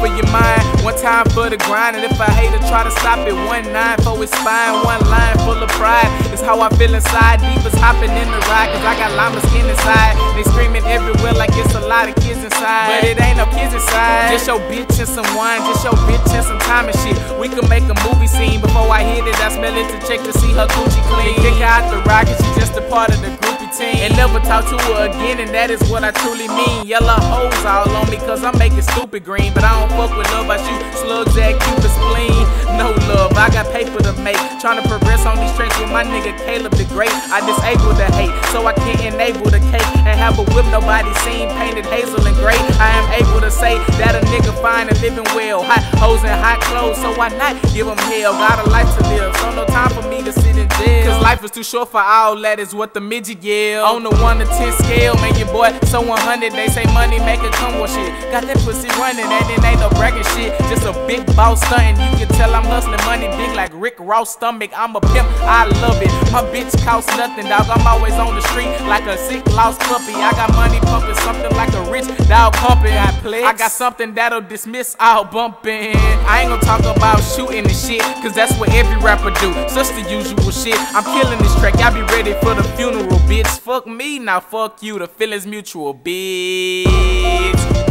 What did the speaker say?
for your mind, one time for the grind. And if I hate to try to stop it, one nine for his spine, one line full of pride. It's how I feel inside, deep as hopping in the ride. Cause I got llama skin inside. They screaming everywhere like it's a lot of kids inside. But it ain't no kids inside. Just your bitch and some wine, just your bitch and some time and shit. We could make a movie scene before I hit it. I smell it to check to see her Gucci clean. Kick out the rocket, she just a part of the groupie And never talk to her again, and that is what I truly mean. Yellow hoes all on me, cause I'm making stupid green. But I don't fuck with love, I shoot slugs at Cupid spleen. No love, I got paper to make. Trying to progress on these tracks with my nigga Caleb the Great. I disable the hate, so I can't enable the cake. And have a whip nobody seen painted hazel and gray. I am able to say that a nigga fine and living well. Hot hoes and hot clothes, so why not give them hell? Got a life to live, so no time for me to sit in too short for all that is what the midget yell. On the 1 to 10 scale, man, your boy so 100. They say money make it come with shit. Got that pussy running, and it ain't no bragging shit. Just a big boss stunting. You can tell I'm hustling money big like Rick Ross stomach. I'm a pimp, I love it. My bitch costs nothing, dog. I'm always on the street like a sick lost puppy. I got money pumping something rich dog pumping. I, I got something that'll dismiss all bumping. I ain't gonna talk about shooting and shit, cause that's what every rapper do. Such the usual shit. I'm killing this track, y'all be ready for the funeral, bitch. Fuck me, now fuck you. The feelings mutual, bitch.